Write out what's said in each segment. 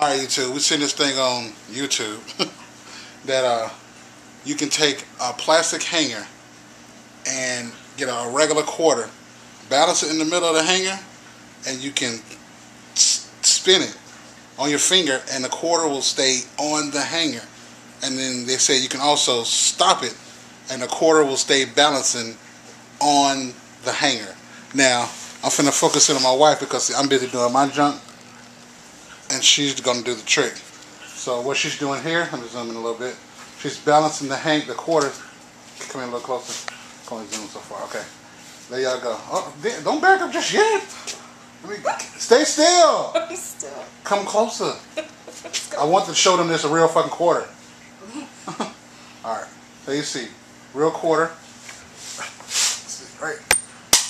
All right, YouTube. We seen this thing on YouTube that uh, you can take a plastic hanger and get a regular quarter, balance it in the middle of the hanger, and you can spin it on your finger, and the quarter will stay on the hanger. And then they say you can also stop it, and the quarter will stay balancing on the hanger. Now, I'm finna focus in on my wife because I'm busy doing my junk and she's gonna do the trick. So what she's doing here, let me zoom in a little bit. She's balancing the hang, the quarter. Come in a little closer. Can only zoom so far. Okay. There y'all go. Oh, don't back up just yet. Let me stay still. still. Come closer. I want to show them this a real fucking quarter. All right. There you see, real quarter. Right.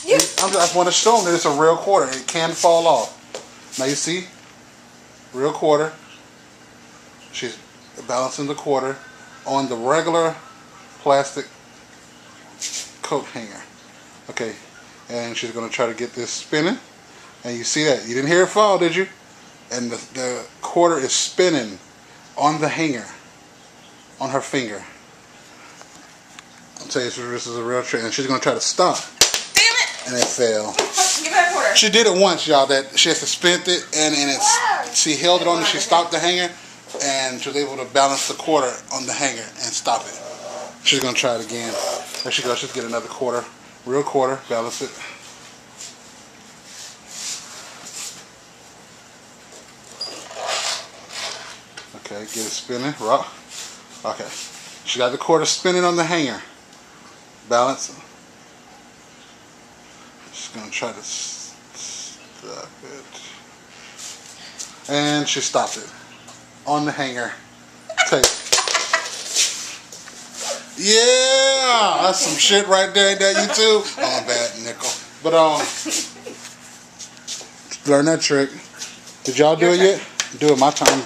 Yeah. I just want to show them that it's a real quarter. It can fall off. Now you see, real quarter. She's balancing the quarter on the regular plastic coat hanger. Okay, and she's going to try to get this spinning. And you see that. You didn't hear it fall, did you? And the, the quarter is spinning on the hanger, on her finger. I'll tell you, this is a real trick. And she's going to try to stop. Damn it! And it fell. Give me that quarter. She did it once, y'all, that she has to spin it, and, and it's she held it on and she stopped the hanger and she was able to balance the quarter on the hanger and stop it. She's gonna try it again. There she goes, she's get another quarter. Real quarter, balance it. Okay, get it spinning. Rock. Okay. She got the quarter spinning on the hanger. Balance. She's gonna try to stop it. And she stopped it on the hanger. Take. Yeah, that's some shit right there. That you too. Oh, bad nickel. But um, learn that trick. Did y'all do it yet? Do it my time.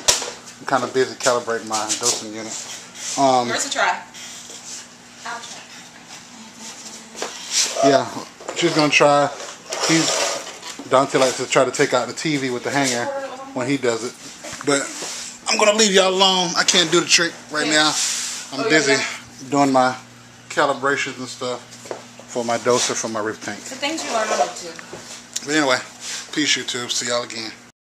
I'm kind of busy calibrating my dosing unit. Um, Where's the try? I'll try. Yeah, she's gonna try. He's Dante likes to try to take out the TV with the hanger when he does it. But I'm gonna leave y'all alone. I can't do the trick right now. I'm oh, busy doing my calibrations and stuff for my doser for my reef tank. The things you learn on YouTube. But anyway, peace YouTube. See y'all again.